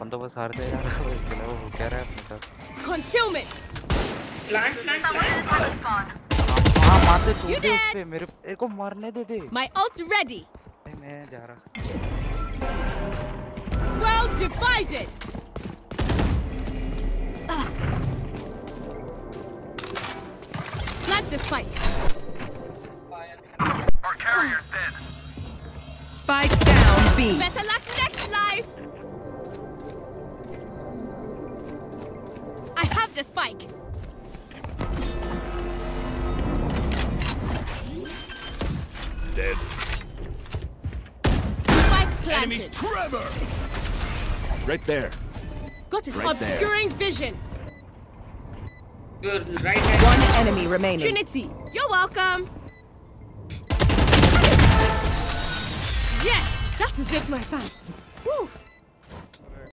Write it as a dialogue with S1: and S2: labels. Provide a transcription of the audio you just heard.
S1: बंदोबस्त हारते जा रहा है इसके अलावा वो क्या रहा है अपने साथ
S2: Concealment.
S3: प्लांट प्लांट
S1: हाँ मारते छोड़ दे उस पे मेरे मेरे को मारने दे दे
S2: My ult's ready.
S1: ए, मैं जा रहा
S2: Well divided. Plant the spike.
S4: Our carrier's dead.
S5: Spike down B.
S2: Better luck next I have the spike.
S4: Dead.
S2: Spike planted.
S4: Trevor! Right there.
S2: Got it.
S4: right there.
S2: Obscuring vision.
S3: Good. Right hand.
S5: One enemy remaining.
S2: Trinity, you're welcome. Yes, that is it, my fan. Woo.